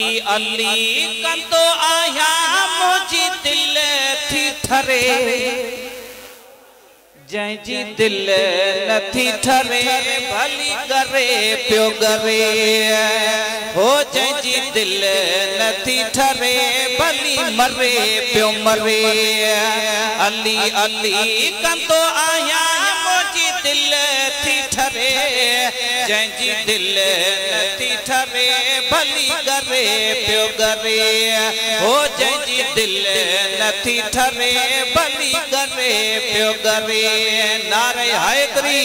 अली कंदो आहियाँ मुंहिंजी दिल थी ठरे जंहिंजी दिल नथी ठरे भली करे करे। हो जंहिंजी दिल नथी ठरे भली मरे पियो मरे। अली अली कंदो मुंहिंजी दिल थी ठरे जंहिंजी दिल नथी ठरे, भली करे, पियो करे। हो जंहिंजी दिल नथी ठरे, भली करे, पियो करे। नारे हैदरी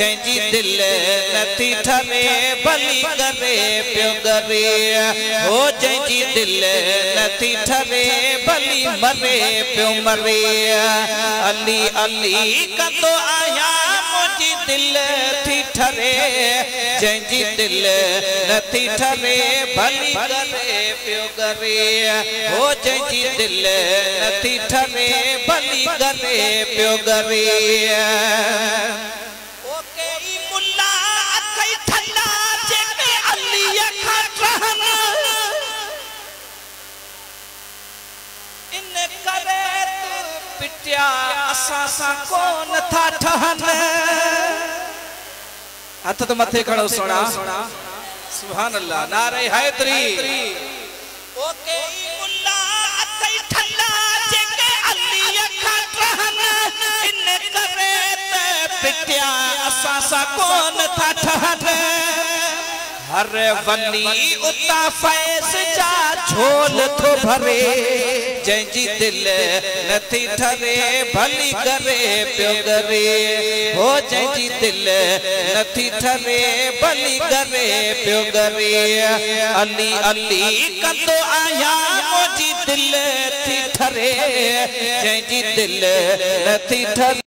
जंहिंजी दिल नथी ठरे भली करे, पियो करे। हो जंहिंजी दिल नथी ठरे भली मरे, पियो मरे। अली अली कंदो आहियाँ मुंहिंजी दिल थी ठरे जंहिंजी दिल नथी ठरे भली करे, पियो करे। हो जंहिंजी दिल नथी ठरे भली करे, पियो करे। करे तू पिटिया असां सां कोन था ठहनि? हथ तो मथे खड़ो सोना। सुभान अल्लाह नारे हैदरी। ओ कई मुल्ला अथई ठंडा, जेके अलीअ खां ठहनि। इन करे त पिटिया असां सां कोन था ठहनि? हर वली उता फैस जा झोल थो भरे। जंहिंजी दिल नथी ठरे, भली करे पियो करे। हो जंहिंजी दिल नथी ठरे, भली करे पियो करे। अली अली कंदो आहियाँ, मुंहिंजी दिल थी ठरे। जंहिंजी दिल नथी ठरे।